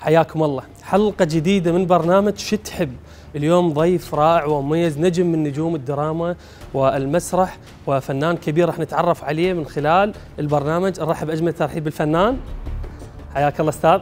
حياكم الله. حلقة جديدة من برنامج شو تحب اليوم ضيف رائع ومميز نجم من نجوم الدراما والمسرح وفنان كبير راح نتعرف عليه من خلال البرنامج. نرحب أجمل ترحيب بالفنان. حياك الله أستاذ.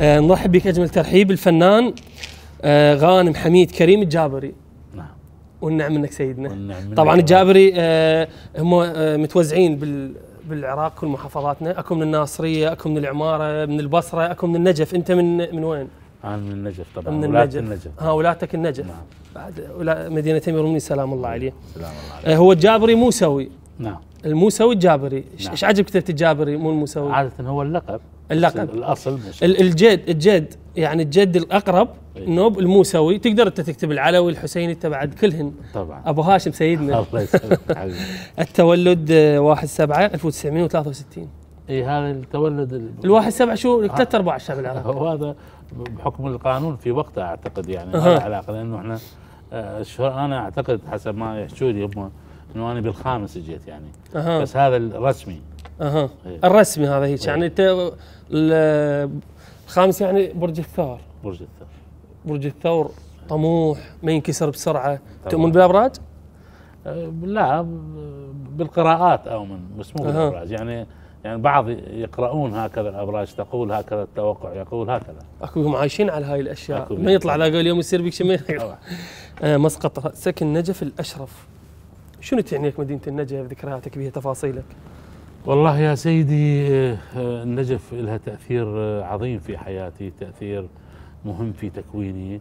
آه، نرحب بك أجمل ترحيب الفنان آه، غانم حميد كريم الجابري. نعم. والنعم منك سيدنا. والنعم منك طبعا الجابري آه، هم آه، متوزعين بال بالعراق كل محافظاتنا. اكو من الناصرية اكو من العمارة من البصرة اكو من النجف. أنت من من وين؟ أنا من النجف طبعا. من النجف. النجف. ها ولاتك النجف. نعم. بعد ولا مدينة أمير المؤمنين سلام الله عليه سلام الله عليك. آه، هو الجابري موسوي. نعم. الموسوي الجابري. نعم. إيش عجب كتبت الجابري مو الموسوي؟ عادة هو اللقب. اللقب. الأصل ال- الجد الجد يعني الجد الأقرب إيه. نوب الموسوي. تقدر أنت تكتب العلوي الحسيني انت بعد كلهن. طبعا. أبو هاشم سيدنا. الله يسلمك. حبيبي. التولد آه، 1 7 1963 اي هذا التولد ال- الواحد سبعة شو؟ ثلاث ارباع الشعب العراقي هو هذا بحكم القانون في وقته أعتقد يعني ما. له علاقة لأنه إحنا آه، الشهر أنا أعتقد حسب ما يحكوا لي هم إنه أنا بالخامس إجيت يعني. أها. بس هذا الرسمي. أها. إيه. الرسمي هذا هيك إيه. يعني انت ال- الخامس يعني برج الثور. برج الثور. برج الثور طموح ما ينكسر بسرعة. طبعاً. تؤمن بالأبراج؟ آه، لا بالقراءات اؤمن بس مو. بالأبراج. يعني يعني بعض يقرؤون هكذا الأبراج تقول هكذا التوقع يقول هكذا. أكو عايشين على هاي الأشياء. ما يطلع لا اليوم يصير بك شيء آه، مسقط رأسك النجف الأشرف. شنو تعنيك مدينة النجف؟ ذكرياتك بها تفاصيلك. والله يا سيدي آه، النجف لها تأثير آه، عظيم في حياتي تأثير مهم في تكويني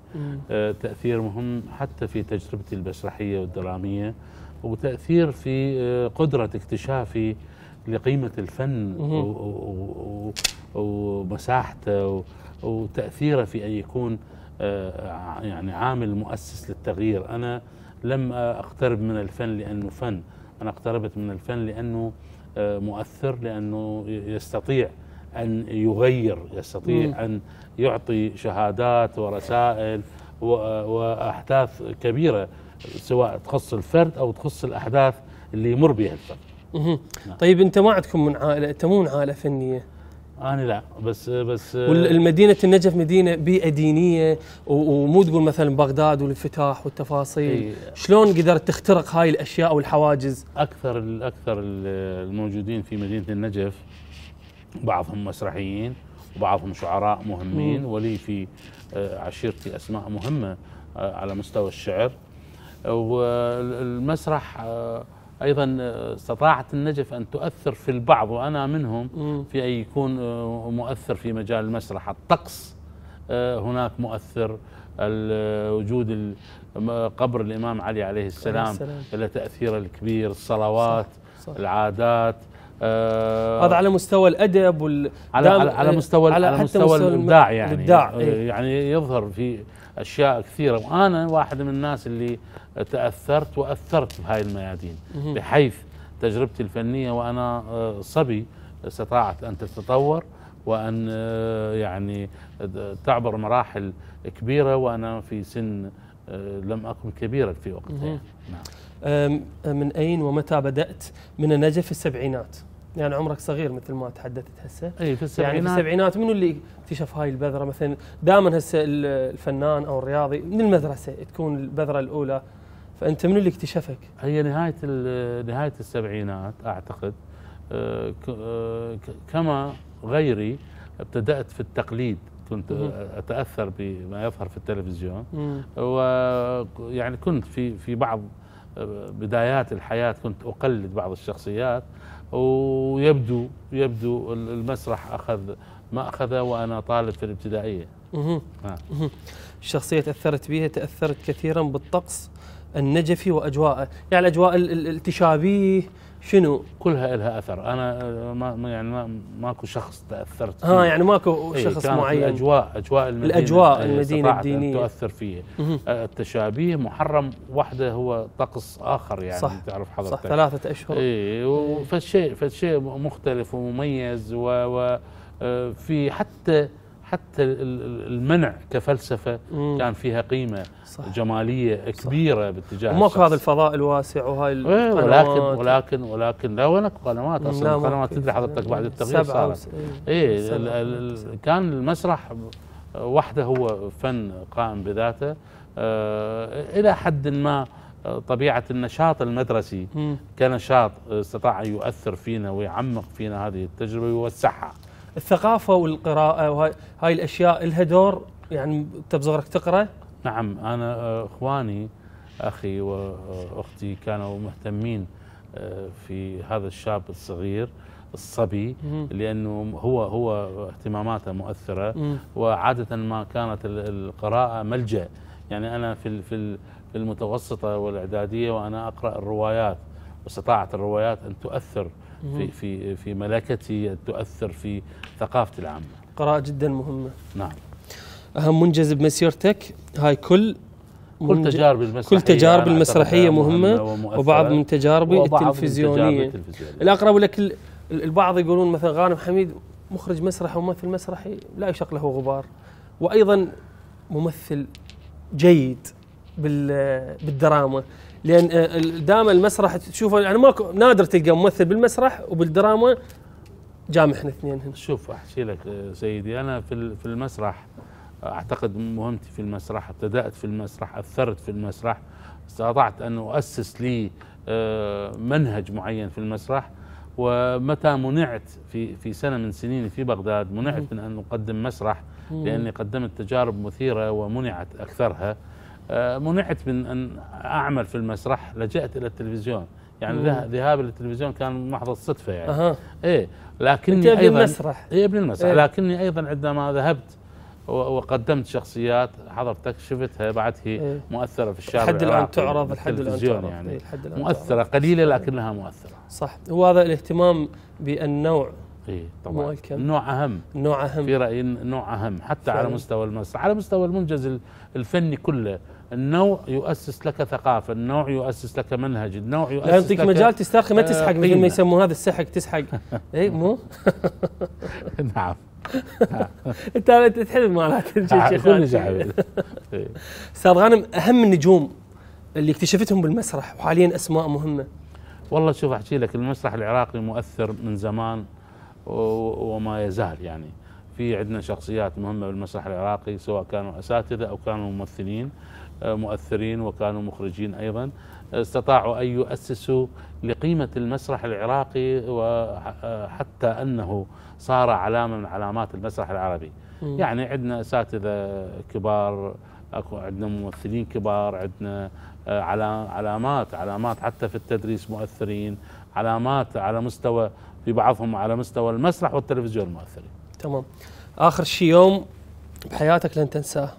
آه، تأثير مهم حتى في تجربتي المسرحيه والدرامية وتأثير في قدرة اكتشافي لقيمة الفن ومساحته و- وتأثيره في أن يكون يعني عامل مؤسس للتغيير. أنا لم أقترب من الفن لأنه فن أنا اقتربت من الفن لأنه آه، مؤثر لأنه ي- يستطيع أن يغير مم. يستطيع أن يعطي شهادات ورسائل و- وأحداث كبيرة سواء تخص الفرد أو تخص الأحداث اللي يمر بها الفرد. نعم. طيب أنت ما عندكم من عائلة أنت مو من عائلة فنية أنا لا بس بس والمدينة النجف مدينة بيئة دينية و- ومو تقول مثلا بغداد والانفتاح والتفاصيل إي. شلون قدرت تخترق هاي الأشياء والحواجز أكثر الاكثر الموجودين في مدينة النجف بعضهم مسرحيين وبعضهم شعراء مهمين. ولي في آه، عشيرتي أسماء مهمة آه، على مستوى الشعر والمسرح آه، أيضا آه، استطاعت النجف أن تؤثر في البعض وأنا منهم. في أن يكون آه، مؤثر في مجال المسرح الطقس آه، هناك مؤثر وجود قبر الإمام علي عليه السلام. له تاثيره الكبير الصلوات صح. العادات آه، هذا على مستوى الأدب وال على على, على مستوى على, حتى مستوى الإبداع يعني الإبداع آه، إيه. يعني يظهر في أشياء كثيرة وأنا واحد من الناس اللي تأثرت وأثرت بهاي الميادين. بحيث تجربتي الفنية وأنا آه، صبي استطاعت أن تتطور وأن آه، يعني تعبر مراحل كبيرة وأنا في سن آه، لم أكن كبيرا في وقتها. نعم. من أين ومتى بدأت من النجف في السبعينات يعني عمرك صغير مثل ما تحدثت هسه إي في يعني في السبعينات السبعينات منو اللي اكتشف هاي البذرة مثلا دائما هسه ال- الفنان أو الرياضي من المدرسة تكون البذرة الأولى فأنت منو اللي اكتشفك؟ هي نهاية ال- نهاية السبعينات أعتقد آه، آه، كما غيري ابتدأت في التقليد كنت. أتأثر بما يظهر في التلفزيون. ويعني كنت في في بعض آه، بدايات الحياة كنت أقلد بعض الشخصيات ويبدو يبدو ال- المسرح أخذ ما أخذه وأنا طالب في الابتدائية. الشخصية تأثرت بها تأثرت كثيرا بالطقس النجفي واجواءه، يعني الأجواء ال- ال- التشابيه شنو؟ كلها لها أثر أنا آه، ما يعني ما ماكو شخص تأثرت ها فيه. يعني ماكو إيه، شخص كانت معين الأجواء أجواء المدينة الأجواء إيه، أن الدينية. تؤثر فيه. آه، التشابيه محرم وحده هو طقس آخر يعني صح. تعرف صح حضرتك ثلاثة أشهر اي و- فالشيء فالشيء مختلف ومميز و, و آه، في حتى حتى ال- ال- المنع كفلسفة مم. كان فيها قيمة صح جمالية كبيرة باتجاه وماكو الشخص. هذا الفضاء الواسع وهاي إيه، القنوات ولكن ولكن ولكن لا وينك قنوات أصلا ماكو. تدري حضرتك بعد التغيير صارت إيه وتسعة. ال- كان المسرح وحده هو فن قائم بذاته آه، إلى حد ما آه، طبيعة النشاط المدرسي مم. كنشاط استطاع أن يؤثر فينا ويعمق فينا هذه التجربة ويوسعها الثقافة والقراءة وهاي هاي الأشياء لها دور يعني أنت بصغرك تقرأ نعم أنا إخواني أخي وأختي كانوا مهتمين آه، في هذا الشاب الصغير الصبي. لأنه هو هو اهتماماته مؤثرة. وعادة ما كانت ال- القراءة ملجأ يعني أنا في في المتوسطة والإعدادية وأنا أقرأ الروايات واستطاعت الروايات أن تؤثر في في في ملكتي تؤثر في ثقافتي العامة. قراءة جدا مهمة. نعم. أهم منجز بمسيرتك هاي كل كل تجارب المسرحية كل تجارب المسرحية مهمة ومؤثرة. وبعض من تجاربي وبعض من التلفزيونية. التلفزيونية. الأقرب لك ال- البعض يقولون مثلا غانم حميد مخرج مسرح وممثل مسرحي لا يشق له غبار. وأيضا ممثل جيد بال- بالدراما. لأن آه، دائما المسرح تشوفه يعني ماكو نادر تلقى ممثل بالمسرح وبالدراما جامع إحنا اثنين هنا. شوف أحكي لك آه، سيدي أنا في في المسرح أعتقد مهمتي في المسرح ابتدأت في المسرح أثرت في المسرح استطعت أن اسس لي آه، منهج معين في المسرح. ومتى منعت في في سنة من سنيني في بغداد منعت من أن أقدم مسرح لأني قدمت تجارب مثيرة ومنعت أكثرها. آه، منعت من أن أعمل في المسرح لجأت إلى التلفزيون. يعني ذهابي للتلفزيون كان محض الصدفة يعني. أها. إيه لكني أنت ابن أيضا المسرح. إيه ابن المسرح. إيه. لكني أيضا عندما ذهبت وقدمت شخصيات حضرتك شفتها بعد هي إيه. مؤثرة في الشارع لحد الآن تعرض لحد الآن تعرض. يعني. إيه، مؤثرة. قليلة لكنها مؤثرة. صح. هو هذا الاهتمام بالنوع اي طبعا. النوع أهم. النوع أهم. في رأيي النوع أهم حتى على فعلاً. مستوى المسرح. على مستوى المنجز ال- الفني كله. النوع يؤسس لك ثقافة النوع يؤسس لك منهج النوع يؤسس لا يعطيك لك مجال تسترخي ما آه، تسحق مثل. ما يسمون هذا السحق تسحق. اي مو؟ نعم. انت تحب كل شيء إيه. أستاذ غانم أهم النجوم اللي اكتشفتهم بالمسرح وحاليا أسماء مهمة. والله شوف أحكي لك المسرح العراقي مؤثر من زمان وما يزال يعني. في عندنا شخصيات مهمة بالمسرح العراقي سواء كانوا أساتذة أو كانوا ممثلين. مؤثرين وكانوا مخرجين أيضا استطاعوا أن يؤسسوا لقيمة المسرح العراقي وحتى أنه صار علامه من علامات المسرح العربي. مم. يعني عندنا أساتذة كبار أكو عندنا ممثلين كبار عندنا آه، علا- علامات علامات حتى في التدريس مؤثرين علامات على مستوى في بعضهم على مستوى المسرح والتلفزيون مؤثرين تمام. آخر شيء يوم بحياتك لن تنساه.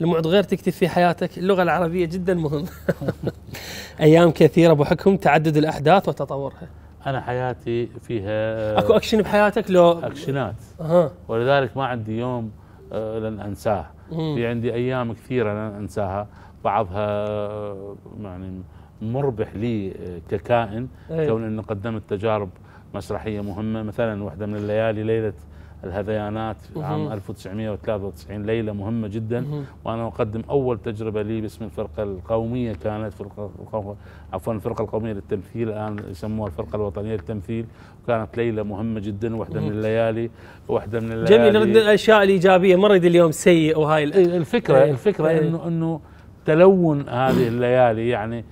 المعد غير تكتب في حياتك. اللغة العربية جدا مهم. أيام كثيرة بحكم تعدد الأحداث وتطورها. أنا حياتي فيها أكو آه، أكشن بحياتك لو؟ أكشنات. أها. ولذلك ما عندي يوم آه، لن انساه مم. في عندي أيام كثيرة لن أنساها. بعضها آه، يعني مربح لي ككائن. إيه. كون اني قدمت تجارب مسرحية مهمة. مثلا واحدة من الليالي ليلة الهذيانات عام مهم. 1993 ليلة مهمة جدا مهم. وأنا أقدم أول تجربة لي باسم الفرقة القومية كانت فرقة القو- عفوا الفرقة القومية للتمثيل الآن يسموها الفرقة الوطنية للتمثيل وكانت ليلة مهمة جدا واحدة من. الليالي واحدة من الليالي جميل نرد الأشياء الإيجابية ما نريد اليوم سيء وهاي إيه، الفكرة إيه، الفكرة إيه. انه إنه تلون هذه الليالي يعني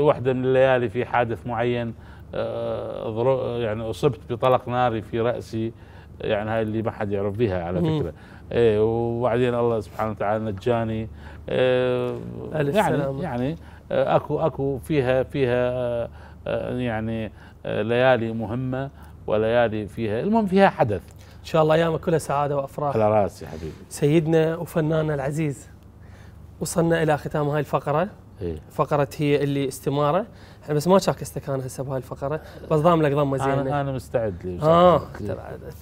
واحدة من الليالي في حادث معين آه، يعني أصبت بطلق ناري في رأسي يعني هاي اللي ما حد يعرف بها على. فكرة. إيه وبعدين الله سبحانه وتعالى نجاني. إيه يعني. يعني آه، اكو أكو فيها فيها آه، آه، يعني ليالي مهمة وليالي فيها. المهم فيها حدث. إن شاء الله أيامك كلها سعادة وأفراح. على رأسي حبيبي. سيدنا وفناننا العزيز وصلنا إلى ختام هاي الفقرة. إيه. فقرة هي اللي استمارة. إحنا بس ما شاكسته كان هسه بهاي الفقرة. بس ضام لك ضمه زينة. أنا أنا مستعد لي. آه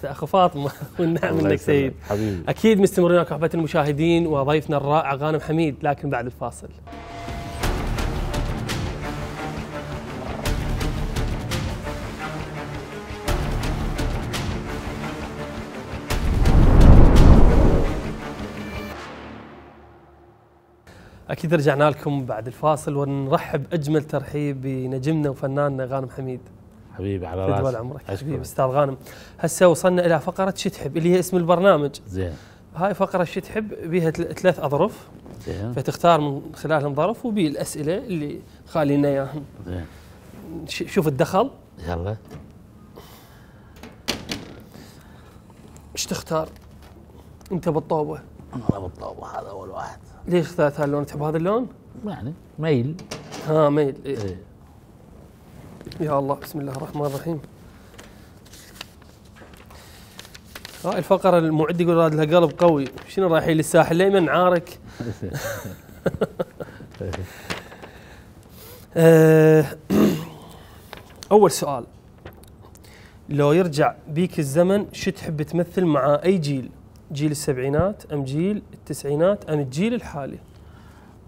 أخو فاطمة. والنعم منك. سيد حبيبي. أكيد مستمرين احبتي المشاهدين وضيفنا الرائع غانم حميد لكن بعد الفاصل. أكيد رجعنا لكم بعد الفاصل ونرحب اجمل ترحيب بنجمنا وفناننا غانم حميد. حبيبي على طول راسي عمرك. حبيبي أستاذ غانم. هسه وصلنا إلى فقرة شو تحب اللي هي اسم البرنامج. زين. هاي فقرة شو تحب بيها ثلاث أظرف. زين. فتختار من خلالهم ظرف وبي الأسئلة اللي خالينا إياهم. زين. شوف الدخل. يلا. إيش تختار؟ أنت بالطوبة. أنا بالطوبة هذا أول واحد. ليش اخترت هاللون؟ تحب هذا اللون؟ يعني ميل. ها ميل. إيه. إيه. يا الله بسم الله الرحمن الرحيم. هاي الفقرة المعد يقول راد لها قلب قوي. شنو رايحين للساحل؟ الأيمن عارك آه، أول سؤال. لو يرجع بيك الزمن شو تحب تمثل مع أي جيل؟ جيل السبعينات أم جيل التسعينات أم الجيل الحالي؟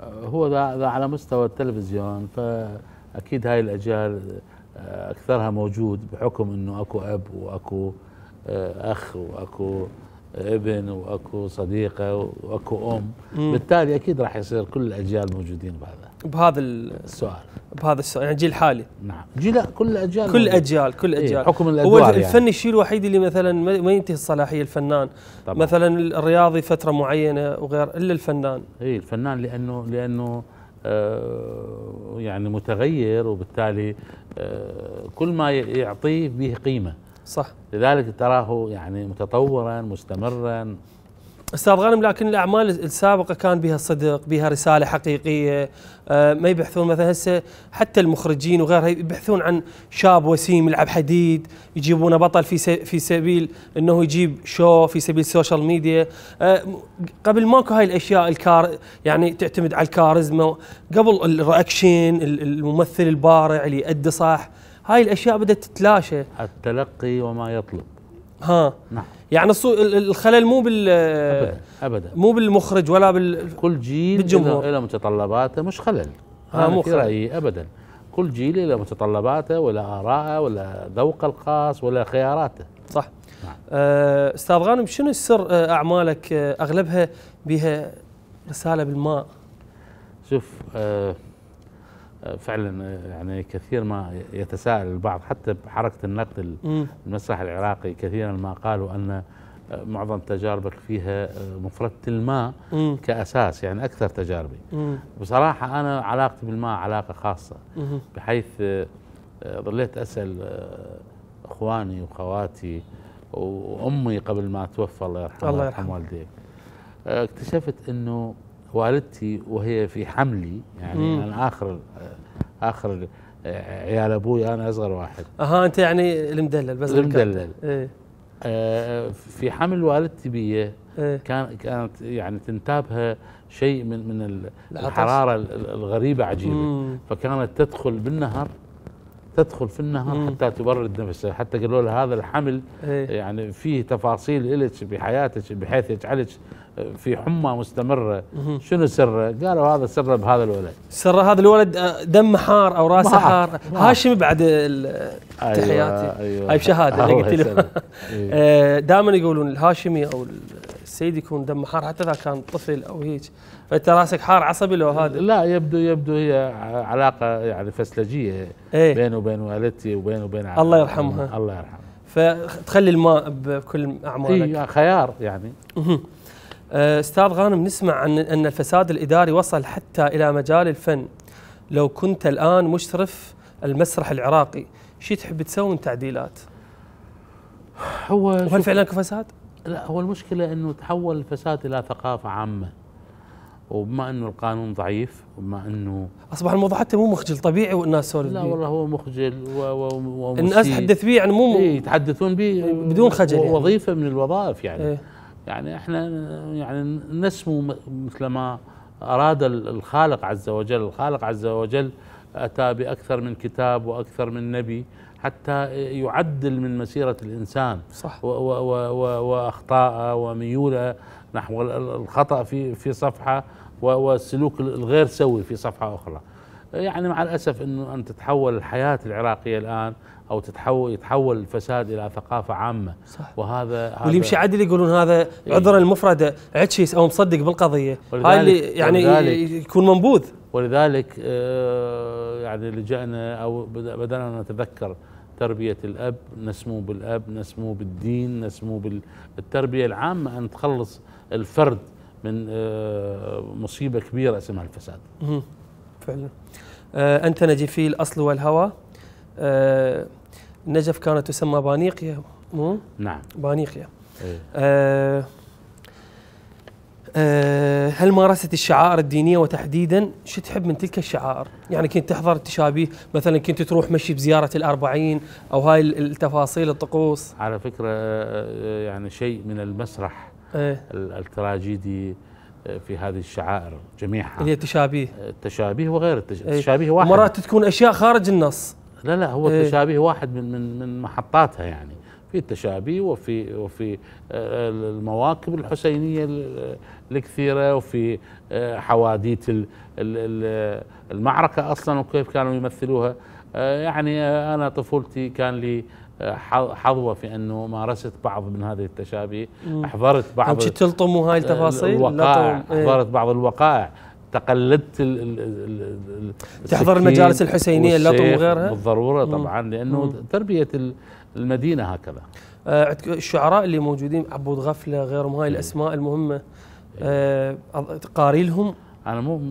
هو ذا ذا على مستوى التلفزيون فأكيد هاي الأجيال آه، أكثرها موجود بحكم إنه أكو أب وأكو آه، أخ وأكو ابن وأكو صديقة وأكو أم. بالتالي أكيد راح يصير كل الأجيال موجودين بهذا. بهذا ال- السؤال. بهذا السؤال يعني الجيل الحالي. نعم. جي لا كل الاجيال كل. أجيال كل إيه، أجيال. حكم هو الادوار الفن يعني الشيء الوحيد اللي مثلا ما ينتهي الصلاحية الفنان. طبعا. مثلا الرياضي فترة معينة وغير إلا الفنان. اي الفنان لأنه لأنه آه يعني متغير وبالتالي آه كل ما يعطيه به قيمة. صح. لذلك تراه يعني متطورا مستمرا. أستاذ غانم لكن الأعمال السابقة كان بها صدق بها رسالة حقيقية آه، ما يبحثون مثلا هسه حتى المخرجين وغيرها يبحثون عن شاب وسيم يلعب حديد يجيبونه بطل في في سبيل إنه يجيب شو في سبيل ال social media آه، م- قبل ماكو هاي الأشياء ال car- يعني تعتمد على الكاريزما. قبل ال reaction ال- الممثل البارع اللي يأدي صح هاي الأشياء بدأت تتلاشى. التلقي وما يطلب. ها. نعم. يعني الصو- ال- ال- الخلل مو بال أبدا أبدا مو بالمخرج ولا بال كل جيل بالجمهور. له متطلباته مش خلل ها، هذا مو في خلل. رأيي أبدا كل جيل له متطلباته ولا اراءه ولا ذوقه الخاص ولا خياراته صح نعم. آه، أستاذ غانم شنو السر آه، أعمالك آه، أغلبها بها رسالة بالماء شوف آه آه، فعلا يعني كثير ما يتساءل البعض حتى بحركة النقد. المسرح العراقي كثيرا ما قالوا أن آه، معظم تجاربك فيها آه، مفردة الماء مم. كأساس يعني أكثر تجاربي مم. بصراحة أنا علاقتي بالماء علاقة خاصة مم. بحيث آه، ظليت أسأل آه، إخواني واخواتي وأمي قبل ما توفى الله يرحمها الله يرحمها. والديك اكتشفت إنه والدتي وهي في حملي يعني مم. أنا آخر آخر عيال أبوي أنا أصغر واحد أها أنت يعني المدلل بس المدلل. إيه آه، في حمل والدتي بي إيه كان كانت يعني تنتابها شيء من من. الحرارة ال- ال- الغريبة عجيبة مم. فكانت تدخل بالنهر تدخل في النهر مم. حتى تبرد نفسها حتى قالوا لها هذا الحمل إيه يعني فيه تفاصيل لك بحياتك بحيث يجعلك في حمى مستمره مهم. شنو سره؟ قالوا هذا سره بهذا الولد سر هذا الولد آه، دم حار أو راسه حار هاشم بعد ال- تحياتي. أيوة هاي بشهادة، قلت. يسلمك. إيه. آه، دائما يقولون الهاشمي أو السيد يكون دم حار حتى إذا كان طفل أو هيك فأنت رأسك حار عصبي لو هذا لا يبدو يبدو هي علاقة يعني فسلجية إيه بينه وبين والدتي وبينه وبين الله يرحمها. الله يرحمها فتخلي الماء بكل أعمالك اي خيار يعني أستاذ غانم نسمع عن أن الفساد الإداري وصل حتى إلى مجال الفن لو كنت الآن مشرف المسرح العراقي شو تحب تسوي من تعديلات؟ هو وهل فعلا اكو فساد؟ لا هو المشكلة إنه تحول الفساد إلى ثقافة عامة وبما إنه القانون ضعيف وبما إنه أصبح الموضوع حتى مو مخجل طبيعي والناس تسولف لا. والله هو مخجل و و ومسيء. الناس تحدث بيه يعني مو إيه يتحدثون به بدون خجل يعني. وظيفه من الوظائف يعني إيه. يعني إحنا يعني نسمو مثل ما أراد الخالق عز وجل الخالق عز وجل أتى بأكثر من كتاب وأكثر من نبي حتى يعدل من مسيرة الإنسان صح. وأخطاءه وميوله نحو الخطأ في في صفحة والسلوك الغير سوي في صفحة أخرى. يعني مع الأسف أنه أن تتحول الحياة العراقية الآن أو تتحول يتحول الفساد إلى ثقافة عامة. صح. وهذا واللي يمشي عدل يقولون هذا عذرا المفرده عتشيس أو مصدق بالقضية. هاي اللي يعني يكون منبوذ. ولذلك آه، يعني لجأنا أو بدأنا نتذكر تربية الأب نسمو بالأب نسمو بالدين نسمو بالتربية العامة أن تخلص الفرد من آه، مصيبة كبيرة اسمها الفساد. فعلا. آه، أنت نجي الأصل والهوى. آه نجف كانت تسمى بانيقيا مو؟ نعم. بانيقيا. إيه؟ آه آه هل مارست الشعائر الدينية وتحديدا؟ شو تحب من تلك الشعائر؟ يعني كنت تحضر التشابيه مثلا كنت تروح مشي بزيارة الأربعين أو هاي التفاصيل الطقوس؟ على فكرة آه، يعني شيء من المسرح إيه؟ التراجيدي آه، في هذه الشعائر جميعها. اللي هي التشابيه. التشابيه وغير التشابيه إيه؟ واحد. مرات تكون أشياء خارج النص. لا لا هو التشابيه إيه. واحد من من من محطاتها يعني. في التشابيه وفي وفي آه، المواكب الحسينية الكثيرة وفي آه، حواديت المعركة أصلا وكيف كانوا يمثلوها. آه، يعني أنا طفولتي كان لي حظوة في أنه مارست بعض من هذه التشابيه حضرت بعض تلطموا هاي التفاصيل؟ الوقائع إيه. حضرت بعض الوقائع. تقلدت تحضر المجالس الحسينية اللطم وغيرها بالضرورة طبعا لأنه تربية المدينة هكذا. آه الشعراء اللي موجودين عبود غفله غيرهم هاي الأسماء المهمة. آه قاري لهم أنا مو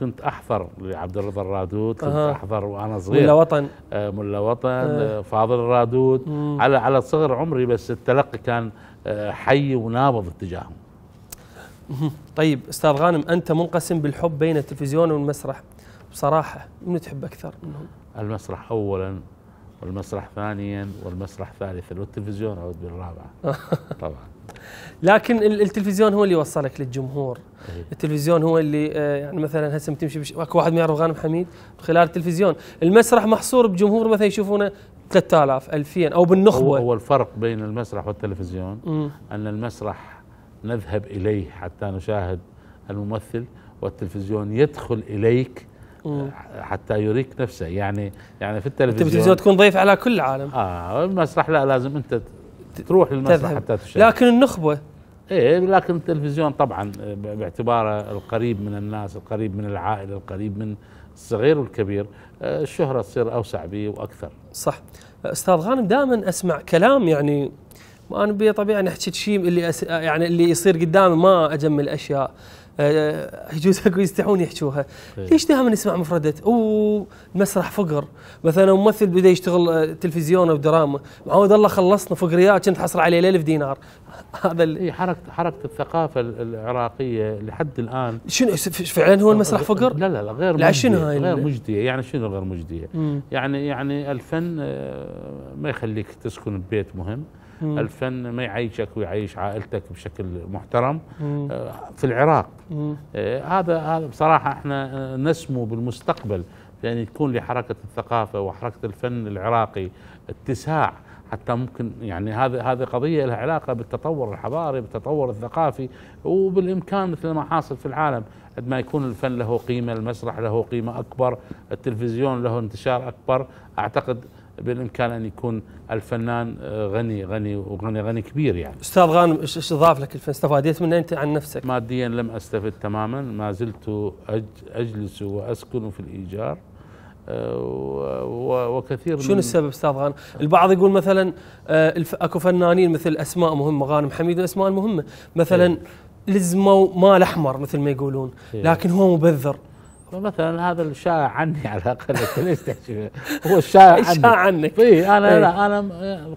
كنت أحضر لعبد الرضا الرادود كنت أه. أحضر وأنا صغير. ملا وطن. آه ملا وطن أه. فاضل الرادود. مم. على على صغر عمري بس التلقي كان آه حي ونابض اتجاههم. طيب أستاذ غانم أنت منقسم بالحب بين التلفزيون والمسرح. بصراحة من تحب أكثر منهم؟ المسرح اولا والمسرح ثانيا والمسرح ثالثا والتلفزيون عود بالرابعة. طبعا. لكن التلفزيون هو اللي وصلك للجمهور. إيه. التلفزيون هو اللي آه، يعني مثلا هسه تمشي بش... أكو واحد ما يعرف غانم حميد؟ خلال التلفزيون. المسرح محصور بجمهور مثلا يشوفونه 3000 2000 أو بالنخبة. هو الفرق بين المسرح والتلفزيون م. أن المسرح نذهب إليه حتى نشاهد الممثل والتلفزيون يدخل إليك حتى يريك نفسه. يعني يعني في التلفزيون التلفزيون تكون ضيف على كل العالم. آه المسرح لا لازم أنت تروح للمسرح حتى تشاهد. لكن النخبة. إيه لكن التلفزيون طبعا باعتباره القريب من الناس القريب من العائلة القريب من الصغير والكبير آه، الشهرة تصير أوسع به وأكثر. صح. أستاذ غانم دائما أسمع كلام يعني أنا بطبيعه نحكي شيء اللي أس... يعني اللي يصير قدامي ما أجمل أشياء. آه، يجوز اكو يستحون يحكوها. إيه. ليش دائما نسمع مفردة أوه مسرح فقر. مثلا ممثل بدأ يشتغل آه، تلفزيون أو دراما. معود الله خلصنا فقريات كنت حصل عليه 1000 دينار. هذا اللي حركه حركة الثقافة العراقية لحد الآن. شنو فعلا هو المسرح فقر؟ لا لا لا غير لا شنو هاي غير مجدية. يعني شنو غير مجدية؟ يعني يعني الفن آه، ما يخليك تسكن ببيت مهم. مم. الفن ما يعيشك ويعيش عائلتك بشكل محترم. مم. آه، في العراق. آه هذا هذا بصراحة إحنا آه، نسمو بالمستقبل يعني تكون لحركة الثقافة وحركة الفن العراقي اتساع. حتى ممكن يعني هذه هذه قضية لها علاقة بالتطور الحضاري بالتطور الثقافي وبالإمكان مثل ما حاصل في العالم. عندما يكون الفن له قيمة المسرح له قيمة أكبر التلفزيون له انتشار أكبر. أعتقد بالإمكان أن يكون الفنان آه، غني غني وغني غني كبير يعني أستاذ غانم إيش أضاف لك الفن استفاديت منه أنت عن نفسك ماديا لم أستفد تماما ما زلت أجلس وأسكن في الإيجار آه، وكثير شنو السبب أستاذ غانم؟ البعض يقول مثلا آه، أكو فنانين مثل أسماء مهمة غانم حميد اسماء مهمه مثلا إيه. لزموا مال احمر مثل ما يقولون إيه. لكن هو مبذر مثلا هذا الشائع عني على الأقل هو الشائع عني. الشائع عنك. اي أنا إيه. لا أنا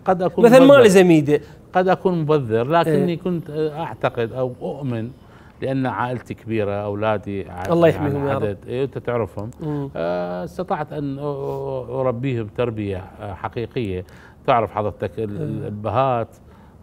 قد أكون مثلا ما زميده قد أكون مبذر لكني إيه. كنت أعتقد أو أؤمن لأن عائلتي كبيرة أولادي الله يحميهم يا رب. إيه أنت تعرفهم. آه استطعت أن اربيهم تربيه حقيقية. تعرف حضرتك الأبهات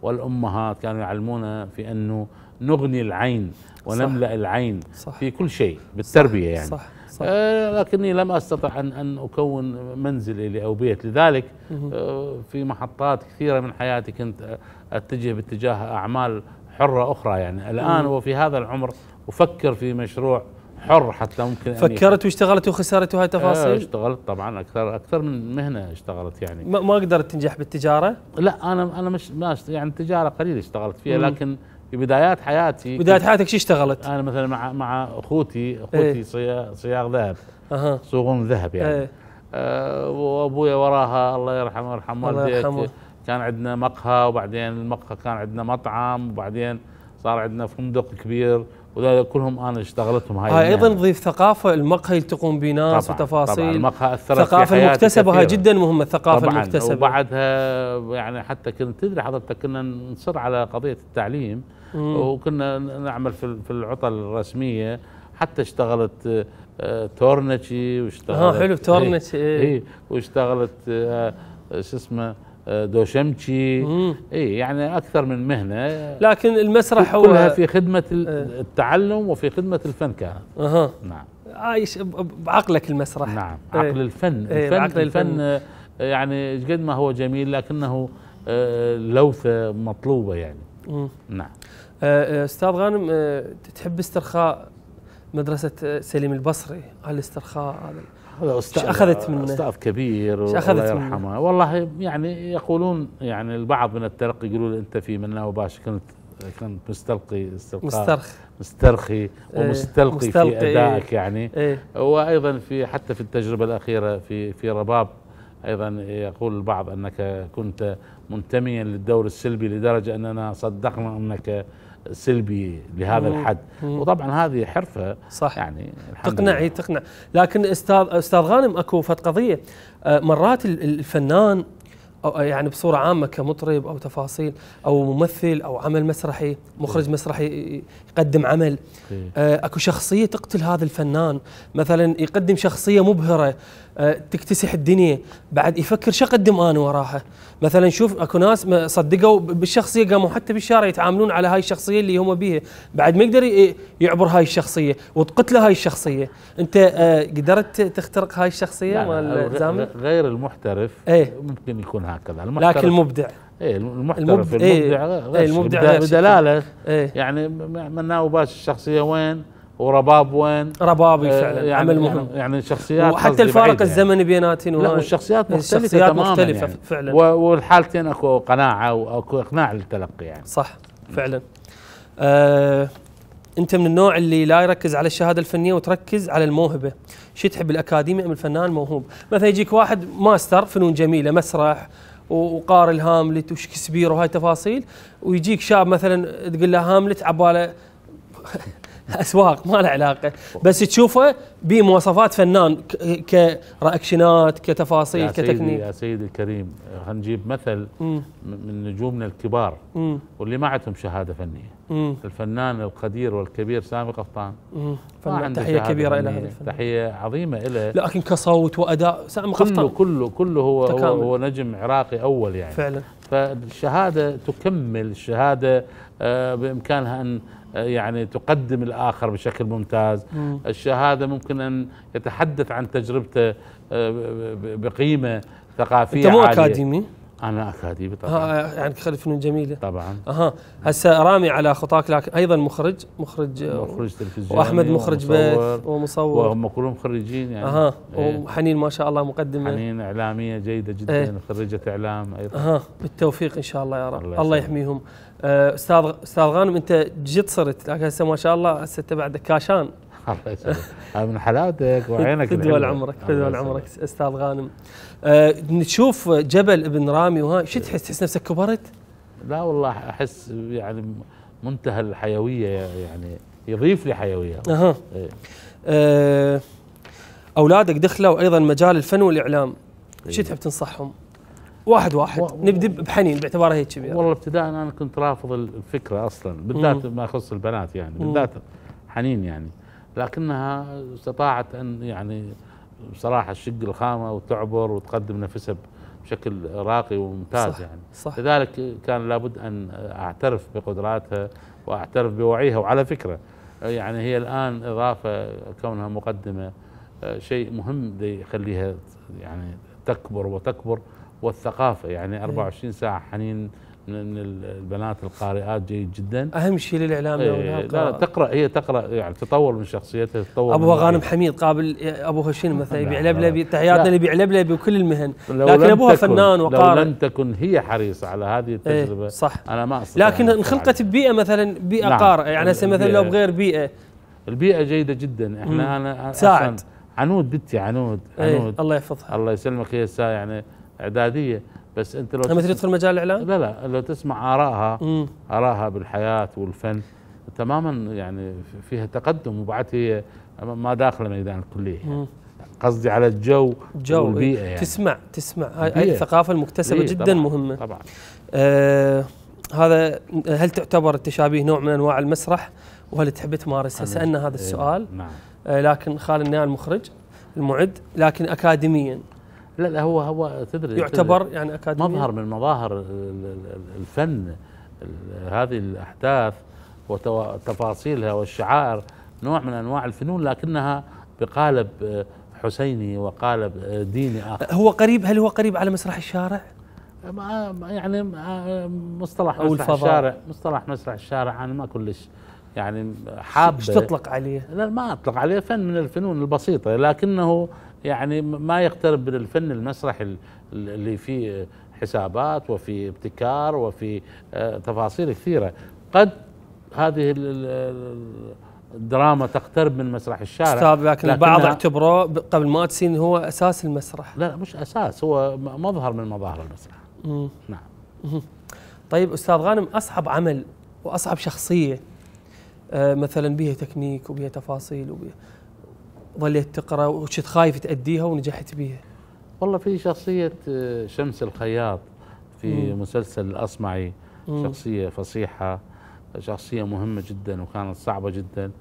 والأمهات كانوا يعلمونا في أنه نغني العين ونملأ صح. العين صح. في كل شيء بالتربية يعني. صح. صح. آه لكني لم أستطع ان أن أكون منزل لي أو بيت لذلك آه في محطات كثيرة من حياتي كنت أتجه باتجاه أعمال حرة أخرى يعني. الآن وفي هذا العمر أفكر في مشروع حر حتى ممكن فكرت واشتغلت وخسرت وهي تفاصيل؟ آه اشتغلت طبعا أكثر أكثر من مهنة اشتغلت يعني. ما, ما قدرت تنجح بالتجارة؟ لا أنا أنا مش ما يعني التجارة قليل اشتغلت فيها. لكن في بدايات حياتي بداية حياتك شو اشتغلت؟ أنا مثلا مع مع أخوتي أخوتي إيه؟ صياغ ذهب أها. صوغون ذهب يعني. إيه؟ آه وأبويا وراها الله يرحمه ويرحم والديك كان عندنا مقهى وبعدين المقهى كان عندنا مطعم وبعدين صار عندنا فندق كبير وذلك كلهم أنا اشتغلتهم هاي هاي أيضا تضيف ثقافة المقهى يلتقون بناس طبعًا وتفاصيل. طبعا. المقهى أثرت الثقافه المكتسبه هاي جدا مهمة الثقافة طبعًا. المكتسبة. وبعدها يعني حتى كنت تدري حضرتك كنا نصر على قضية التعليم. وكنا نعمل في في العطل الرسمية. حتى اشتغلت آه، تورنتشي واشتغلت آه حلو تورنتشي اي إيه. واشتغلت آه، شو اسمه دوشمشي اي يعني أكثر من مهنة. لكن المسرح هو كلها في خدمة إيه. التعلم وفي خدمة الفن كان أها. نعم. عايش بعقلك المسرح. نعم عقل إيه الفن. إيه الفن, عقل الفن, الفن يعني قد ما هو جميل لكنه آه، لوثة مطلوبة يعني. مم. نعم. آه، أستاذ غانم آه، تحب استرخاء مدرسة سليم البصري؟ الاسترخاء هذا هذا أستاذ أخذت منه؟ أستاذ كبير الله يرحمه. والله يعني يقولون يعني البعض من التلقي يقولون أنت في منا وباشا كنت كنت مستلقي استلقاء مسترخي مسترخي إيه، ومستلقي مستلقي في أدائك يعني. إيه. وأيضا في حتى في التجربة الأخيرة في في رباب أيضا يقول البعض أنك كنت منتميا للدور السلبي لدرجة أننا صدقنا أنك سلبي لهذا مم. الحد مم. وطبعا هذه حرفة صح يعني تقنعي تقنع لكن أستاذ أستاذ غانم أكو فت قضية آه، مرات الفنان أو يعني بصورة عامة كمطرب أو تفاصيل أو ممثل أو عمل مسرحي مخرج إيه. مسرحي يقدم عمل. إيه. آه، أكو شخصية تقتل هذا الفنان. مثلا يقدم شخصية مبهرة آه، تكتسح الدنيا. بعد يفكر شو أقدم أنا وراها. مثلا شوف أكو ناس صدقوا بالشخصية قاموا حتى بالشارع يتعاملون على هاي الشخصية اللي هم بيها. بعد ما يقدر يعبر هاي الشخصية وتقتله هاي الشخصية. أنت آه، قدرت تخترق هاي الشخصية مال زامل؟ غير المحترف إيه. ممكن يكون هكذا. المحترف لكن المبدع. إيه المحترف المبدع إيه, إيه المبدع بدلالة. إيه. يعني مناه باش الشخصية وين؟ ورباب وين؟ ربابي آه فعلا يعني عمل مهم. يعني شخصيات وحتى الفارق يعني. الزمني بيناتنا لا والشخصيات مختلفة الشخصيات تماما مختلفة يعني. فعلا. والحالتين أكو قناعة وأكو إقناع للتلقي يعني. صح فعلا. آه أنت من النوع اللي لا يركز على الشهادة الفنية وتركز على الموهبة. شو تحب الاكاديمي أم الفنان الموهوب مثلا يجيك واحد ماستر فنون جميلة مسرح وقارئ الهاملت وشكسبير وهاي تفاصيل. ويجيك شاب مثلا تقول له هاملت عبالة أسواق ما له علاقة. بس تشوفه بمواصفات فنان ك reactionات كتفاصيل يا كتكنيك. سيدي يا سيدي الكريم خلينا نجيب مثل مم. من نجومنا الكبار. مم. واللي ما عندهم شهادة فنية. مم. الفنان القدير والكبير سامي قفطان. تحية كبيرة إلى هذا الفنان. تحية عظيمة له لكن كصوت وأداء سامي قفطان. كله كله كله هو هو, هو نجم عراقي أول يعني. فعلا. فالشهادة تكمل الشهادة آه بإمكانها أن يعني تقدم الآخر بشكل ممتاز. مم. الشهادة ممكن أن يتحدث عن تجربته آه، بقيمة ثقافية أنت مو عالية. أكاديمي؟ أنا أكاديمي طبعا. يعني خلي فنون جميلة. طبعا. أها. هسه رامي على خطاك لكن أيضا مخرج مخرج مخرج تلفزيوني وأحمد مخرج بث ومصور. وهم كلهم خريجين يعني. أها. إيه. وحنين ما شاء الله مقدمة. حنين إعلامية جيدة جدا إيه. خريجة إعلام أيضا. أها. بالتوفيق إن شاء الله يا رب. الله, الله يحميهم. آه، أستاذ أستاذ غانم أنت جد صرت لكن هسه ما شاء الله هسه انت بعد كاشان الله يسلمك من حلاوتك وعينك فدوى عمرك فدوى عمرك أستاذ غانم. أه نشوف جبل ابن رامي وهاي شو تحس؟ تحس نفسك كبرت؟ لا والله أحس يعني منتهى الحيوية يعني يضيف لي حيوية. أها. إيه. أه أولادك دخلوا أيضا مجال الفن والإعلام. إيه. شو تحب تنصحهم؟ واحد واحد. و... نبدي بحنين باعتبارها هيك كبيره والله ابتداء أنا كنت رافض الفكرة أصلا بالذات ما يخص البنات يعني بالذات حنين يعني. لكنها استطاعت أن يعني بصراحة تشق الخامة وتعبر وتقدم نفسها بشكل راقي وممتاز صح يعني. صح. لذلك كان لابد أن أعترف بقدراتها وأعترف بوعيها. وعلى فكرة يعني هي الآن إضافة كونها مقدمة آه، شيء مهم يخليها يعني تكبر وتكبر والثقافة يعني 24 ساعة حنين من البنات القارئات جيد جدا أهم شيء للإعلام إيه، لا تقرأ هي تقرأ يعني تطور من شخصيتها تطور ابوها غانم. حميد قابل ابوها شنو مثلا لا، يبيع تحياتنا. اللي لبلبي وكل المهن لو لكن تكن- فنان لو وقارئ. لم تكن هي حريصة على هذه التجربة إيه صح أنا ما لكن انخلقت. ببيئة مثلا بيئة نعم. قارئة يعني هسه مثلا لو بغير بيئة البيئة جيدة جدا مم. إحنا أنا. أصلاً عنود بنتي عنود إيه عنود الله يحفظها الله يسلمك هي الساعة يعني إعدادية بس انت لو تريد تدخل مجال الإعلام؟ لا لا لو تسمع ارائها ارائها بالحياة والفن تماما يعني فيها تقدم وبعد هي ما داخلة ميدان الكلية. مم. قصدي على الجو جو والبيئة يعني. تسمع تسمع. هاي. الثقافة المكتسبة إيه، جدا طبعاً، مهمة. طبعا. آه هذا هل تعتبر التشابيه نوع من أنواع المسرح؟ وهل تحب تمارسها؟ سألنا هذا إيه، السؤال. نعم. آه لكن خالد النيال المخرج المعد لكن اكاديميا. لا لا هو هو تدري يعتبر يعني اكاديميا مظهر من مظاهر ال- ال- الفن ال- هذه الأحداث وتفاصيلها والشعائر نوع من أنواع الفنون لكنها بقالب آه، حسيني وقالب آه، ديني آخر هو قريب هل هو قريب على مسرح الشارع؟ ما- يعني ما- مصطلح أو مسرح الفضاء. الشارع مصطلح مسرح الشارع أنا ما كلش يعني حاب إيش تطلق عليه؟ لا ما أطلق عليه فن من الفنون البسيطة لكنه يعني ما يقترب من الفن المسرحي ال- اللي فيه حسابات وفي ابتكار وفي آه، تفاصيل كثيرة. قد هذه ال- ال- الدراما تقترب من مسرح الشارع أستاذ لكن البعض ب- قبل ما تسين هو أساس المسرح. لا مش أساس هو مظهر من مظاهر المسرح. مم. نعم. طيب أستاذ غانم أصعب عمل وأصعب شخصية آه مثلا بيها تكنيك وبيها تفاصيل وبيها ظليت تقرأ وكنت خايف تأديها ونجحت بيها والله في شخصية آه، شمس الخياط في مم. مسلسل الأصمعي مم. شخصية فصيحة شخصية مهمة جدا وكانت صعبة جدا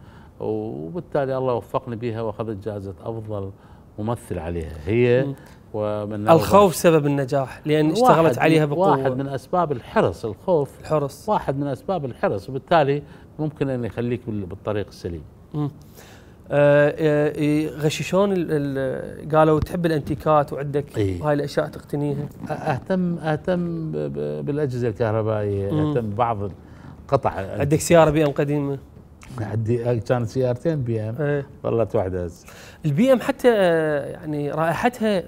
وبالتالي الله وفقني بها وأخذت جائزة أفضل ممثل عليها هي مم. ومن الخوف سبب النجاح لأن اشتغلت عليها بقوة واحد من أسباب الحرص الخوف الحرص واحد من أسباب الحرص وبالتالي ممكن أن يخليك بال- بالطريق السليم مم. آه، آه، يغششون ال- ال- قالوا تحب الانتيكات وعندك إيه. هاي الأشياء تقتنيها؟ أهتم أهتم بالأجهزة الكهربائية مم. أهتم ببعض القطع عندك سيارة بي إم قديمة؟ عندي كانت سيارتين بي إم. آه. ظلت واحدة البي إم حتى آه، يعني رائحتها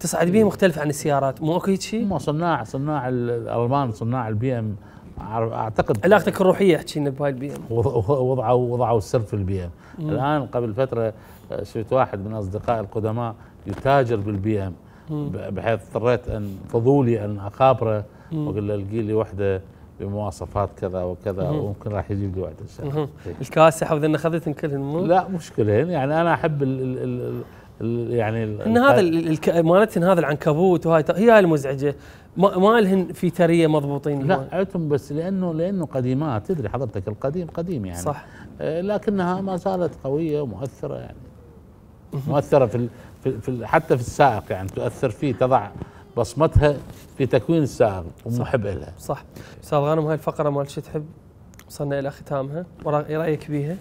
تصعد بيها مختلفه عن السيارات مو اكو هيك شيء هم صناع صناع ال- الألمان صناع البي إم. أعتقد علاقتك الروحية احكي لنا بهاي البي إم. وض- وضعوا وضعوا السر في البي إم. الآن قبل فترة آه، شفت واحد من اصدقائي القدماء يتاجر بالبي إم. بحيث اضطريت ان فضولي أن أخابره وأقول له القي لي وحدة بمواصفات كذا وكذا وممكن راح يجيب لي وحدة. ان شاء الله كلهن مو؟ لا مشكلة. يعني أنا أحب ال ال ال يعني إن هذا ال- الك- مالتهن هذا العنكبوت وهاي هي هاي المزعجة. ما, ما لهن في ترية مضبوطين. لا عندهم بس لأنه لأنه قديمات تدري حضرتك القديم قديم يعني. صح. آه، لكنها ما زالت قوية ومؤثرة يعني. مؤثرة في ال في, ال- حتى في السائق يعني. تؤثر فيه تضع بصمتها في تكوين السائق ومحب لها. صح. أستاذ غانم هاي الفقرة مال شو تحب؟ وصلنا إلى ختامها. ورا- إيه رأيك بيها؟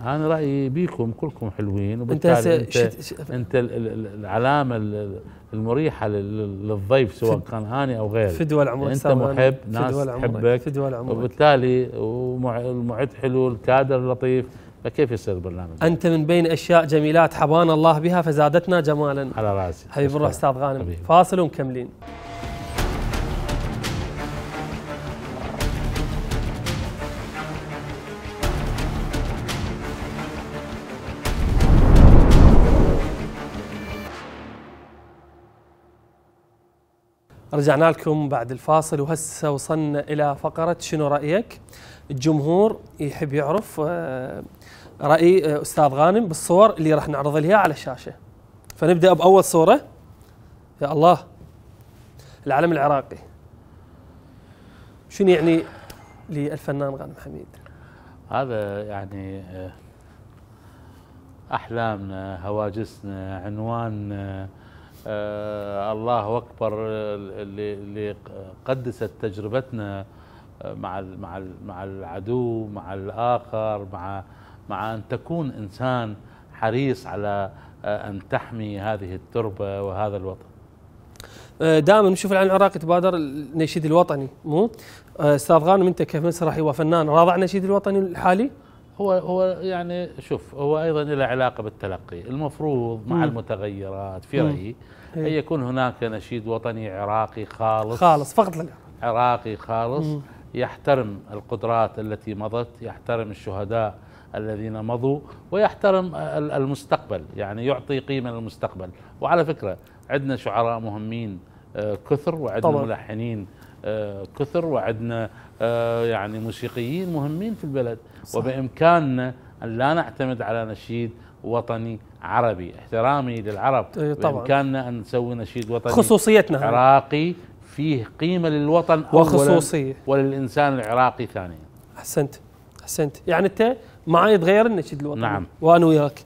أنا رأيي بيكم كلكم حلوين أنت وبالتالي هسه أنت, شت- ش- أنت ال- ال- العلامة ال- المريحة لل- للضيف سواء كان أني أو غيري فدوى العمر أنت أستاذ غانم. محب ناس. تحبك فدوى العمر وبالتالي ومع- المعد حلو الكادر لطيف فكيف يصير برنامج أنت من بين أشياء جميلات حبانا الله بها فزادتنا جمالا على رأسي حبيب الروح. أستاذ غانم. فاصل ومكملين رجعنا لكم بعد الفاصل وهسه وصلنا إلى فقرة شنو رأيك؟ الجمهور يحب يعرف آه، رأي آه، أستاذ غانم بالصور اللي راح نعرض لها على الشاشه. فنبدأ بأول صورة يا الله العلم العراقي شنو يعني للفنان غانم حميد؟ هذا يعني آه، أحلامنا هواجسنا عنواننا الله أكبر اللي, قدست تجربتنا مع مع مع العدو مع الآخر مع مع أن تكون إنسان حريص على أن تحمي هذه التربة وهذا الوطن. آه، دائما نشوف العالم العراقي تبادر النشيد الوطني مو؟ آه، أستاذ غانم أنت كمسرحي وفنان راضع النشيد الوطني الحالي؟ هو هو يعني شوف هو أيضا له علاقة بالتلقي. المفروض مع مم. المتغيرات في رأيي أن إيه. يكون هناك نشيد وطني عراقي خالص. خالص فقط لك عراقي خالص. مم. يحترم القدرات التي مضت يحترم الشهداء الذين مضوا ويحترم المستقبل. يعني يعطي قيمة للمستقبل. وعلى فكرة عندنا شعراء مهمين آه، كثر وعندنا ملحنين كثر وعندنا آه، يعني موسيقيين مهمين في البلد. صح. وبإمكاننا أن لا نعتمد على نشيد وطني عربي. احترامي للعرب. طبعا. بإمكاننا أن نسوي نشيد وطني خصوصيتنا عراقي فيه قيمة للوطن وخصوصية. وللإنسان العراقي ثانيا. أحسنت أحسنت. يعني أنت معي تغير النشيد الوطني. نعم. وأنا وياك.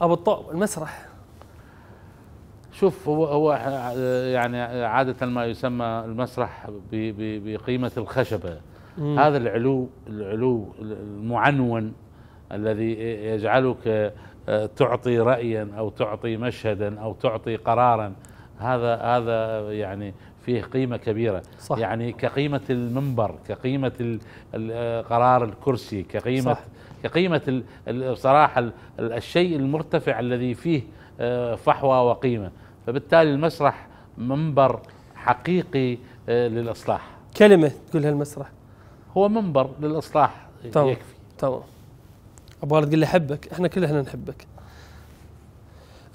أبو الطوب المسرح. شوف هو هو يعني عادة ما يسمى المسرح بقيمة الخشبة مم. هذا العلو العلو المعنون الذي يجعلك آه، تعطي رأيا أو تعطي مشهدا أو تعطي قرارا هذا هذا يعني فيه قيمة كبيرة صح. يعني كقيمة المنبر كقيمة آه، قرار الكرسي كقيمة صح. كقيمة بصراحة الشيء المرتفع الذي فيه آه، فحوى وقيمة فبالتالي المسرح منبر حقيقي آه، للإصلاح. كلمة تقولها المسرح هو منبر للإصلاح طبعا. يكفي. تمام. أبغى تقول لي أحبك إحنا كلنا نحبك.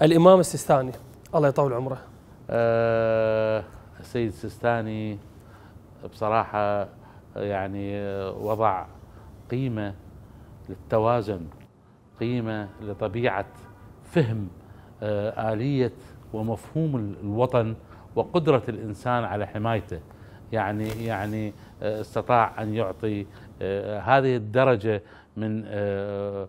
الإمام السيستاني الله يطول عمره. أه السيد السيستاني بصراحة يعني وضع قيمة للتوازن قيمة لطبيعة فهم آه آلية ومفهوم الوطن وقدرة الإنسان على حمايته. يعني يعني آه، استطاع أن يعطي آه، هذه الدرجة من آه،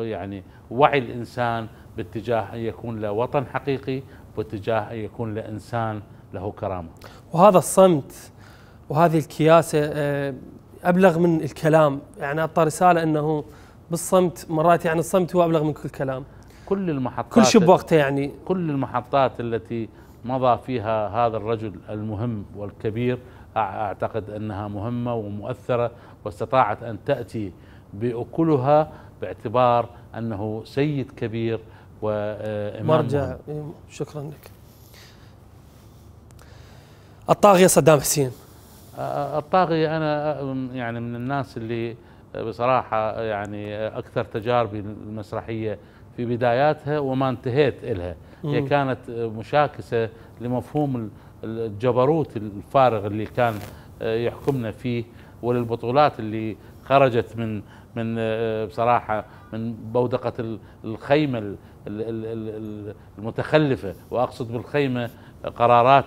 يعني وعي الإنسان باتجاه أن يكون له وطن حقيقي واتجاه أن يكون له إنسان له كرامة. وهذا الصمت وهذه الكياسة أبلغ من الكلام. يعني أعطى رسالة أنه بالصمت مرات يعني الصمت هو أبلغ من كل كلام. كل المحطات كل شيء بوقته يعني. كل المحطات التي مضى فيها هذا الرجل المهم والكبير أعتقد أنها مهمة ومؤثرة واستطاعت أن تأتي بأكلها باعتبار أنه سيد كبير وإمام مرجع. مهم. شكرا لك. الطاغية صدام حسين. الطاغية أنا يعني من الناس اللي بصراحة يعني أكثر تجاربي المسرحيه في بداياتها وما انتهيت إلها. هي كانت مشاكسة لمفهوم الجبروت الفارغ اللي كان آه، يحكمنا فيه وللبطولات اللي خرجت من من آه، بصراحة من بودقة الخيمة المتخلفة. وأقصد بالخيمة قرارات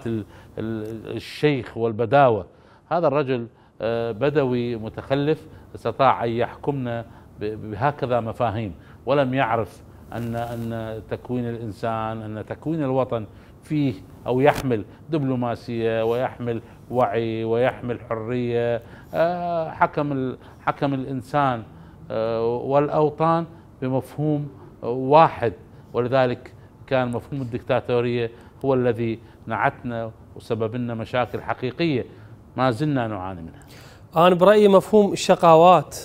الشيخ والبداوة. هذا الرجل آه، بدوي متخلف استطاع أن يحكمنا بهكذا مفاهيم. ولم يعرف ان أن تكوين الإنسان أن تكوين الوطن فيه أو يحمل دبلوماسية ويحمل وعي ويحمل حرية. آه، حكم حكم الإنسان آه، والأوطان بمفهوم واحد. ولذلك كان مفهوم الدكتاتورية هو الذي نعتنا وسبب لنا مشاكل حقيقية. ما زلنا نعاني منها. أنا برأيي مفهوم الشقاوات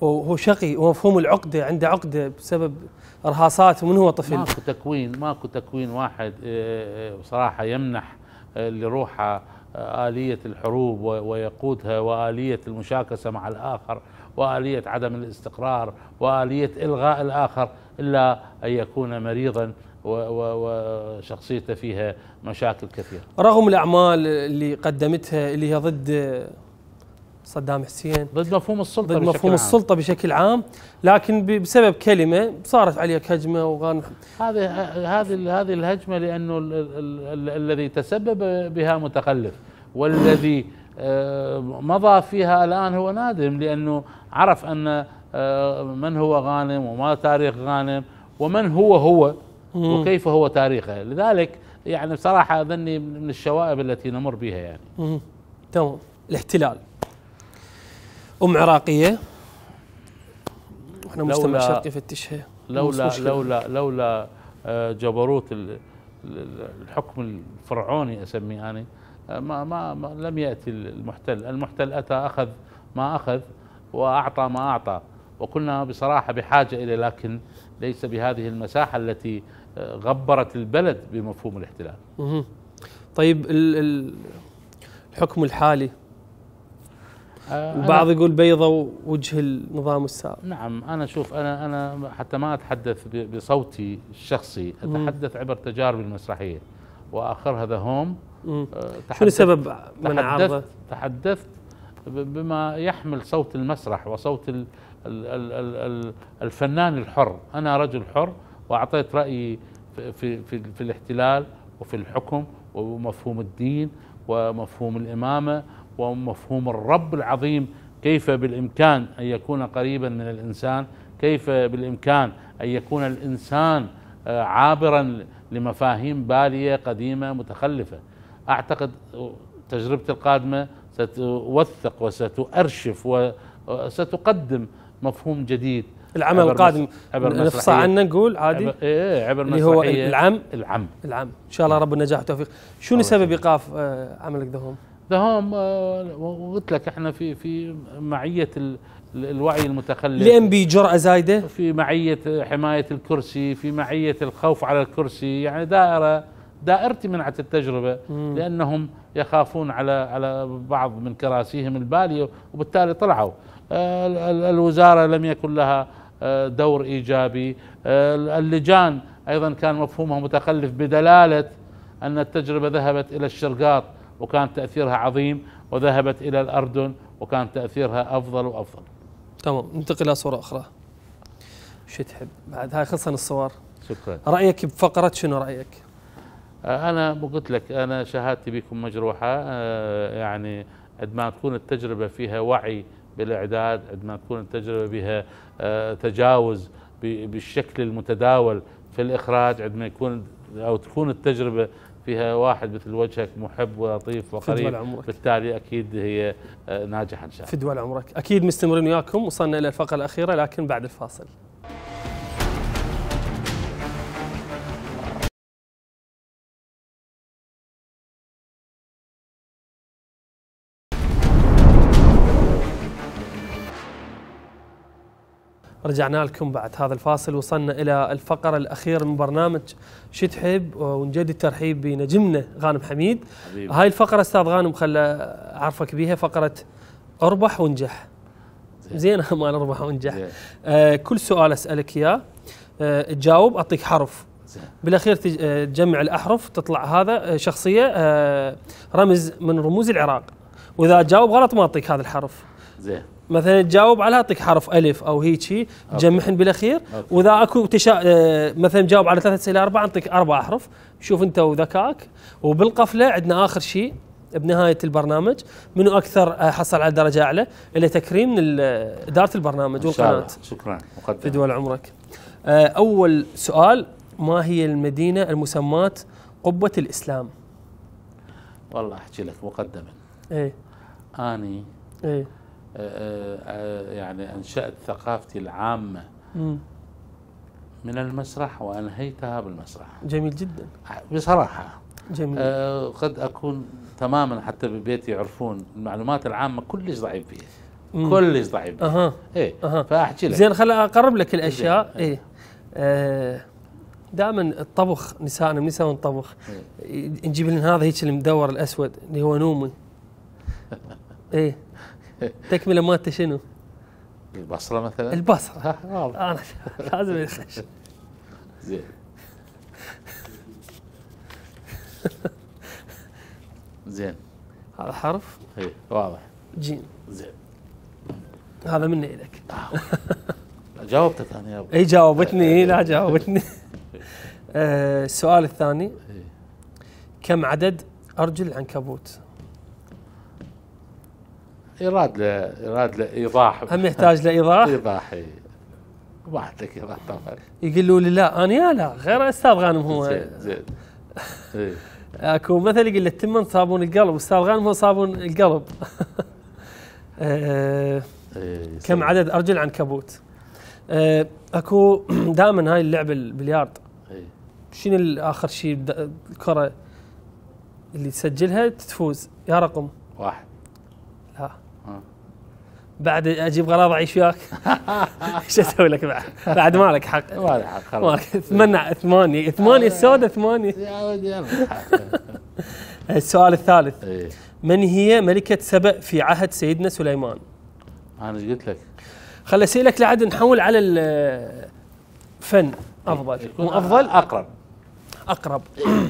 وهو شقي ومفهوم العقدة عنده عقدة بسبب ارهاصات ومن هو طفل؟ ماكو تكوين ماكو تكوين واحد آه، آه، بصراحه يمنح آه، لروحه آلية الحروب ويقودها وآلية المشاكسة مع الآخر وآلية عدم الاستقرار وآلية إلغاء الآخر إلا أن يكون مريضا وشخصيته فيها مشاكل كثيرة. رغم الأعمال اللي قدمتها اللي هي ضد صدام حسين ضد مفهوم السلطة ضد مفهوم عام. السلطة بشكل عام لكن بسبب كلمة صارت عليك هجمه وغان هذه هذه هذه الهجمة لأنه الذي تسبب بها متخلف والذي آه، مضى فيها الآن هو نادم لأنه عرف أن آه، من هو غانم وما تاريخ غانم ومن هو هو. وكيف هو تاريخه لذلك يعني بصراحة أظني من الشوائب التي نمر بها يعني. تمام الاحتلال أم عراقية. وإحنا مجتمع شرقي يفتشها مش لولا. لولا لولا آه، جبروت ال- ال- الحكم الفرعوني أسميه أنا آه، ما ما ما لم يأتي المحتل، المحتل أتى أخذ ما أخذ وأعطى ما أعطى. وكنا بصراحة بحاجة اليه لكن ليس بهذه المساحة التي آه، غبرت البلد بمفهوم الاحتلال. طيب ال ال الحكم الحالي آه، أنا- البعض يقول بيضة وجه النظام السابق نعم أنا شوف أنا أنا حتى ما أتحدث ب- بصوتي الشخصي أتحدث عبر تجاربي المسرحية واخرها ذا هوم. آه، شنو تحدثت- سبب منع عرضه؟ تحدثت بما يحمل صوت المسرح وصوت ال ال ال ال ال الفنان الحر أنا رجل حر وأعطيت رأيي في في في, في الاحتلال وفي الحكم ومفهوم الدين ومفهوم الإمامة ومفهوم الرب العظيم كيف بالإمكان أن يكون قريبا من الإنسان؟ كيف بالإمكان أن يكون الإنسان آه، عابرا لمفاهيم بالية قديمة متخلفة؟ أعتقد تجربتي القادمة ستوثق وستؤرشف وستقدم مفهوم جديد. العمل القادم. عبر نفصح. عنه نقول عادي؟ عبر, إيه عبر اللي هو العم. العم. العام إن شاء الله رب النجاح والتوفيق. شنو سبب. إيقاف آه، عملك ذا ده هم وقلت لك إحنا في في معية ال- ال- الوعي المتخلف. لأن بجرأة زايدة. في معية حماية الكرسي في معية الخوف على الكرسي يعني دائرة دائرتي منعت التجربة. مم. لأنهم يخافون على على بعض من كراسيهم البالية وبالتالي طلعوا. آه، ال- ال- الوزارة لم يكن لها آه، دور إيجابي. آه، اللجان أيضا كان مفهومها متخلف بدلالة أن التجربة ذهبت إلى الشرقاط. وكان تأثيرها عظيم وذهبت إلى الأردن وكان تأثيرها أفضل وأفضل. تمام ننتقل إلى صورة أخرى. شو تحب؟ بعد هاي خلصنا الصور. شكرا. رأيك بفقرة شنو رأيك؟ أنا قلت لك أنا شهادتي بكم مجروحة آه، يعني عندما تكون التجربة فيها وعي بالإعداد عندما تكون التجربة بها آه، تجاوز بالشكل المتداول في الإخراج عندما يكون أو تكون التجربة فيها واحد مثل وجهك محب ولطيف وقريب بالتالي أكيد هي آه، ناجحة إن شاء الله. فدوى عمرك أكيد مستمرين وياكم وصلنا إلى الفقرة الأخيرة لكن بعد الفاصل. رجعنا لكم بعد هذا الفاصل. وصلنا إلى الفقرة الأخيرة من برنامج شو تحب ونجدد الترحيب بنجمنا غانم حميد. حبيبي. هاي الفقرة أستاذ غانم خل اعرفك بيها فقرة أربح وانجح. زين. مال أربح وانجح. آه كل سؤال أسألك إياه آه تجاوب أعطيك حرف. زين. بالأخير آه، تجمع الأحرف تطلع هذا آه، شخصية آه، رمز من رموز العراق. وإذا تجاوب غلط ما أعطيك هذا الحرف. زين. مثلا تجاوب عليها اعطيك حرف ألف أو هيجي تجمعهن بالأخير. أوكي. وإذا أكو تشا... آه، مثلا تجاوب على ثلاث أسئلة أربعة أعطيك أربع احرف شوف أنت وذكائك. وبالقفلة عندنا آخر شيء بنهاية البرنامج. منو أكثر آه، حصل على درجة أعلى؟ إلى تكريم من ال- إدارة البرنامج. والقناة. شكرا. في مقدم. دول عمرك آه، أول سؤال ما هي المدينة المسماة قبة الإسلام؟ والله أحكي لك مقدما. إيه. أني إيه. آه، آه، يعني أنشأت ثقافتي العامة. من المسرح وأنهيتها بالمسرح. جميل جدا. بصراحة. جميل. آه، قد أكون تماما حتى ببيتي يعرفون المعلومات العامة كلش ضعيف فيها. كلش ضعيف أها. إيه أها. فأحكي لك. زين خل أقرب لك الأشياء. إيه. آه دائما الطبخ نسائنا من يسوون طبخ نجيب لنا هذا هيك المدور الأسود اللي هو نومي. إيه. تكملة مالته شنو؟ البصرة مثلا؟ البصرة. أنا لازم يخش. زين. زين. هذا حرف؟ إيه واضح. جيم. زين. هذا مني لك. جاوبتك أنا يا أبو إي جاوبتني لا جاوبتني. آه السؤال الثاني. إيه. كم عدد أرجل العنكبوت؟ إيراد له إيراد له إيضاح هم يحتاج لإيضاح؟ إيضاح إيه. ما افتكر طبعا. يقولوا لي لا أنا يا لا غير أستاذ غانم هو. زين زين. إيه. أكو مثل يقول لك تمن صابون القلب أستاذ غانم هو صابون القلب. إيه، كم. عدد؟ أرجل عنكبوت آه، أكو دائما هاي اللعبة البلياردو إيه. شنو آخر شيء الكرة اللي تسجلها؟ تفوز. يا رقم. واحد. بعد أجيب غراض أعيش وياك. إيش أسوي لك بعد؟ بعد ما لك حق. ما لي حق خلاص. لك ثمانية ثمانية ثمانية السوداء يلا. السؤال الثالث. إيه. من هي ملكة سبأ في عهد سيدنا سليمان؟ أنا إيش قلت لك؟ خل اسالك لعد نحول على الفن أفضل. مو أفضل أقرب. أقرب.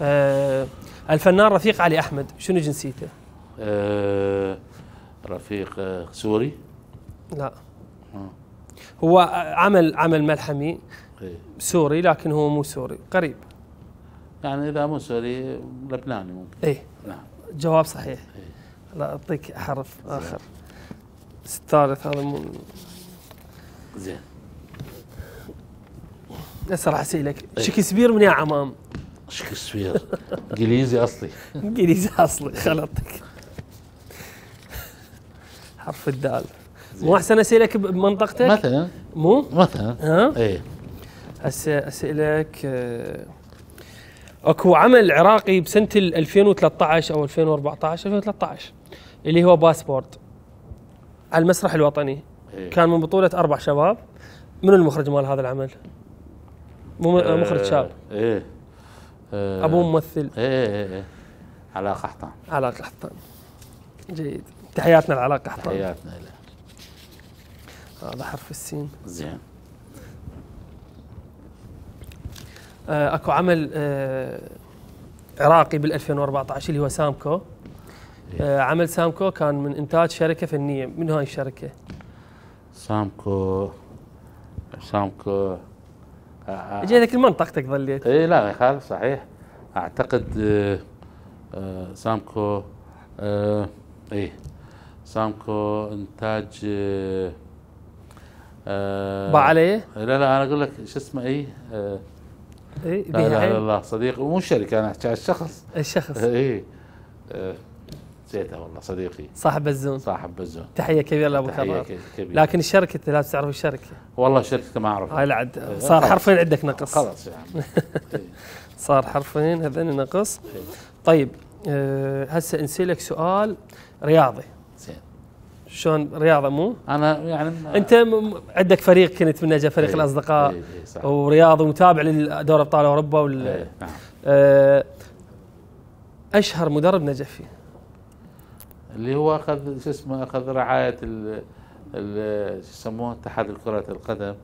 آه الفنان رفيق علي أحمد شنو جنسيته؟ آه، رفيق آه، سوري؟ لا. آه. هو عمل عمل ملحمي إيه. سوري لكن هو مو سوري قريب. يعني إذا مو سوري لبناني ممكن. إيه. نعم. جواب صحيح. لا أعطيك حرف آخر. الثالث هذا مو. زين. هسه راح اسالك شكسبير من يا عمام؟ شكسبير. إنجليزي أصلي. إنجليزي أصلي خلطك. حرف الدال. مو أحسن اسالك بمنطقتك؟ مثلا. مو؟ مثلا. ها؟ إيه. هسه اسالك آه، أكو عمل عراقي بسنه ال 2013 أو 2014 2013 اللي هو باسبورت. على المسرح الوطني. إيه. كان من بطولة أربع شباب. من المخرج مال هذا العمل؟ مو آه، مخرج شاب. إيه. آه، ابوه ممثل. إيه إيه إيه علاء قحطان علاء قحطان جيد. تحياتنا لعلاء قحطان تحياتنا له هذا حرف السين. زين. آه، أكو عمل آه، عراقي بال 2014 اللي هو سامكو. آه، عمل سامكو كان من إنتاج شركة فنية. من هاي الشركة؟ سامكو سامكو آه، آه، جيتك المنطقتك ظليت. إيه لا خالد صحيح. أعتقد سامكو إيه. سامكو إنتاج آه، باع عليه؟ لا لا أنا أقول لك شو اسمه إيه آه، اي لا لا لا صديق مو الشركة أنا أحكي عن الشخص. الشخص إيه آه، نسيته والله صديقي. صاحب الزون. صاحب بزون تحية كبيرة لأبو تحية كرار ك- كبيرة. لكن الشركة انت لازم تعرف الشركة. والله شركته ما اعرف هاي العد إيه، صار. حرفين عندك نقص. خلاص يا عم إيه، صار حرفين هذين نقص. إيه. طيب آه، هسه نسألك سؤال رياضي. شلون رياضة مو؟ أنا يعني أنت م- عندك فريق كنت من نجا فريق إيه، الأصدقاء إيه، إيه، صح. ورياضي ومتابع لدوري أبطال أوروبا وال إيه، نعم. آه، أشهر مدرب نجفي اللي هو أخذ شو اسمه أخذ رعاية ال ال- شو يسموه؟ اتحاد كرة القدم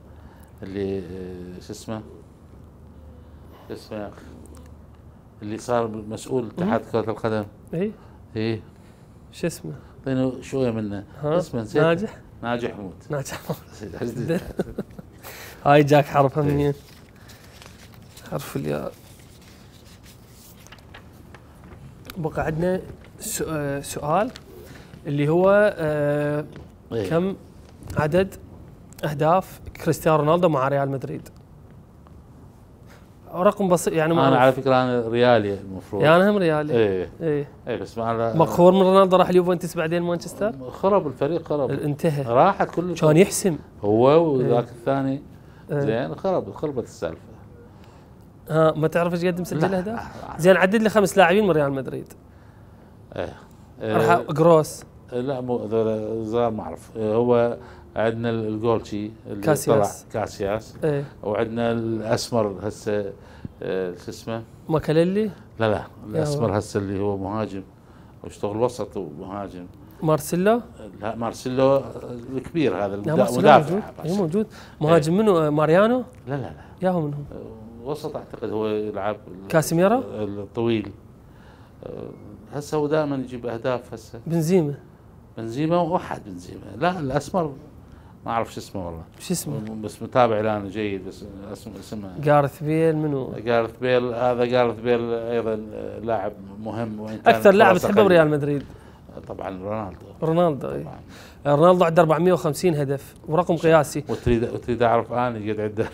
اللي آه، شو اسمه؟ شو اسمه؟ يا أخي اللي صار مسؤول اتحاد كرة القدم. اي إيه. شو اسمه؟ اعطيني شوية منه؟ اسمه نسيت ناجح؟ ناجح حمود ناجح نسيت. هاي جاك حرف إيه. منين؟ حرف الياء بقى عندنا آه، سؤال اللي هو آه، إيه. كم عدد أهداف كريستيانو رونالدو مع ريال مدريد؟ رقم بسيط يعني أنا على فكرة أنا ريالي المفروض. يعني هم ريالي. إيه. إيه. إيه بس ما مقهور من رونالدو راح اليوفنتوس بعدين مانشستر؟ خرب الفريق خرب. انتهى. راحت كل كان يحسم؟ هو وذاك الثاني. إيه. زين خرب خربت السالفة. ها ما تعرف إيش قد مسجل. أهداف؟ زين عدد لي خمس لاعبين من ريال مدريد. إيه. راح إيه. جروس. لا مو هذول صغار ما أعرف. إيه، هو عندنا الجولشي اللي كاسياس. طلع كاسياس. إيه. وعندنا الأسمر هسه إيه، شو اسمه؟ ماكاليلي؟ لا لا الأسمر هسه اللي هو مهاجم. ويشتغل وسط ومهاجم. مارسيلو؟ لا مارسيلو الكبير هذا لا المدا- مارسيلو مدافع موجود اي. موجود. مهاجم منو؟ آه، ماريانو؟ لا لا لا. ياهو منهم. وسط أعتقد هو يلعب كاسيميرو؟ الطويل. أه، هسه هو دائما يجيب أهداف هسه. بنزيما. بنزيما وأحد بنزيما. لا الأسمر ما أعرف شو اسمه والله. شو اسمه؟ بس متابع الآن جيد بس اسمه اسمه جاريث بيل منو؟ جاريث بيل هذا جاريث بيل أيضا لاعب مهم وان كان أكثر لاعب تحبه. بريال مدريد. طبعا رونالدو. رونالدو إيه. طبعا. رونالدو عنده 450 هدف ورقم قياسي. وتريد وتريد أعرف أنا يقعد عنده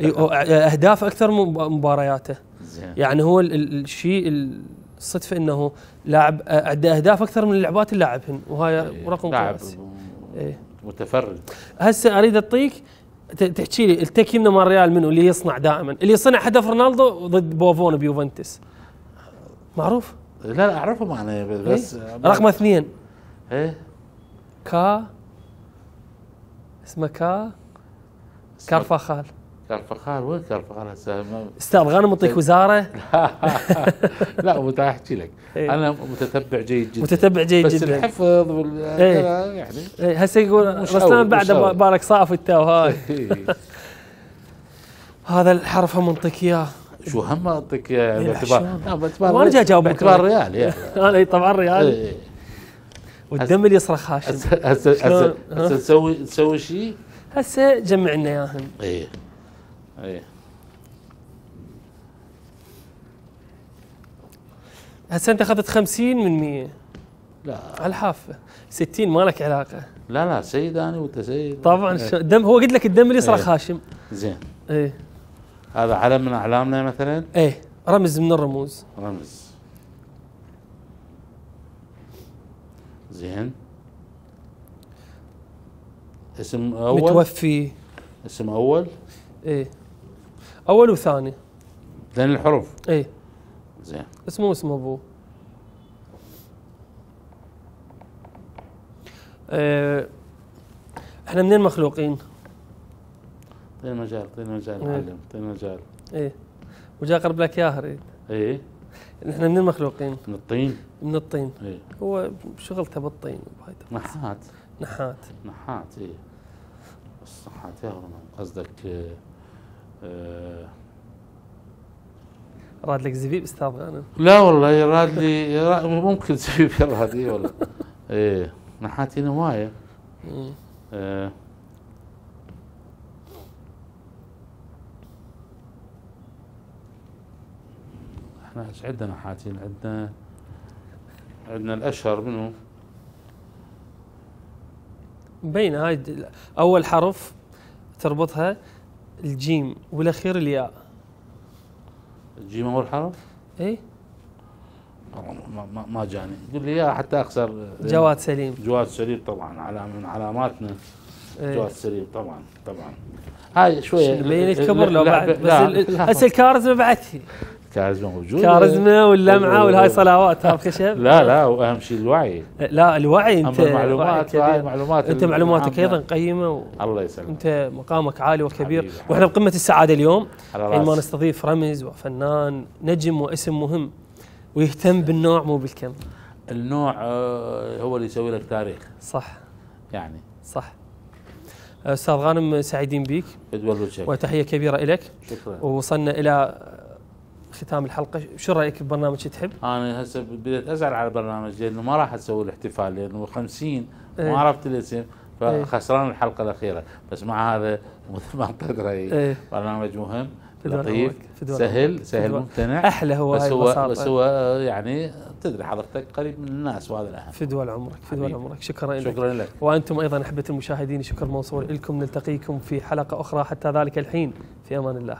إيه، أهداف أكثر من مبارياته. زين. يعني هو ال- ال- الشيء الصدفة إنه لاعب عنده أهداف أكثر من اللعبات اللي لاعبهن وهاي إيه، رقم قياسي. إيه. متفرد. هسه أريد أعطيك تحكي لي التك يمنا مال ريال منو؟ اللي يصنع دائما. اللي صنع هدف رونالدو ضد بوفون بيوفنتوس. معروف؟ لا لا اعرفهم أنا بس إيه؟ رقم اثنين. إيه. كا اسمه كا؟ كارفاخال. كارفخال وين كارفخال هسه؟ أستاذ غانم يعطيك وزاره؟ لا متى أحكي لك. إيه. أنا متتبع جيد جدا. متتبع جيد بس جدا. الحفظ وال إيه. يعني. إيه، هسه يقول رسلان بعد. بارك انت وهاي. إيه. هذا الحرف هم منطق اياه شو هم اعطيك إيه، باعتبار وأنا جاي أجاوبك. باعتبار ريال يعني أنا طبعا ريال. والدم اللي يصرخ هاشم هسه هسه؟ هسه نسوي نسوي شيء هسه جمع لنا اياهم إيه. إيه. هسه أنت أخذت 50 من 100 لا. على الحافه 60 ما لك علاقة. لا لا سيد أنا وأنت سيد. طبعا. شو- الدم هو قلت لك الدم اللي يصرخ إيه. هاشم زين. إيه. هذا علم من أعلامنا مثلا؟ إيه. رمز من الرموز. رمز. زين. اسم أول؟ متوفي. اسم أول؟ إيه. أول وثاني. لين الحروف. إيه. زين. اسمه اسم أبوه. إيه إحنا منين مخلوقين؟ اعطيني مجال اعطيني مجال إيه. معلم اعطيني مجال إيه. وجا اقرب لك اياها اريد إيه. إحنا منين مخلوقين؟ من الطين. من الطين. إيه. هو شغلته بالطين. نحات. نحات. نحات إيه. بس نحات يا قصدك آه، راد لك زبيب أستاذ غانم لا والله يراد لي يراد ممكن تسوي في هذه والله. إيه نحات هنا هوايه مم. آه. إحنا إيش عندنا نحاتين عندنا عندنا الأشهر منه مبينه هاي أول حرف تربطها الجيم والاخير الياء؟ الجيم أول حرف؟ إي. ما, ما, ما جاني. قل لي اياه حتى أخسر. جواد سليم. جواد سليم طبعا. على من علاماتنا. إيه. جواد سليم طبعا طبعا. هاي شوية. مبين الكبر لو بعد بس. هسه الكارزمه بعد كاريزما موجوده كارزمه واللمعة والهاي صلوات هذا خشب لا لا واهم شيء الوعي. لا الوعي انت المعلومات هاي. معلومات أنت معلوماتك. أيضا قيمة و... الله يسلمك. أنت مقامك عالي وكبير. حبيبي، وإحنا بقمة السعادة اليوم. حينما نستضيف رمز وفنان نجم واسم مهم ويهتم بالنوع مو بالكم. النوع آه، هو اللي يسوي لك تاريخ. صح. يعني. صح. أستاذ غانم سعيدين وجهك وتحية كبيرة لك شكرا. ووصلنا إلى ختام الحلقة. شو رأيك ببرنامج تحب؟ أنا هسه بديت أزعل على البرنامج لأنه ما راح أسوي الاحتفال لأنه 50 إيه. ما عرفت الاسم إيه. فخسران الحلقة الأخيرة. بس مع هذا مثل ما رأيي إيه. برنامج مهم لطيف سهل سهل. ممتنع. أحلى هو بس هو بس هو يعني تدري حضرتك قريب من الناس وهذا الأهم. فدوى عمرك فدوى حبيبي. عمرك. شكرا لك. شكرا لك. وأنتم أيضا أحبة المشاهدين شكر موصول لكم نلتقيكم في حلقة أخرى. حتى ذلك الحين في أمان الله.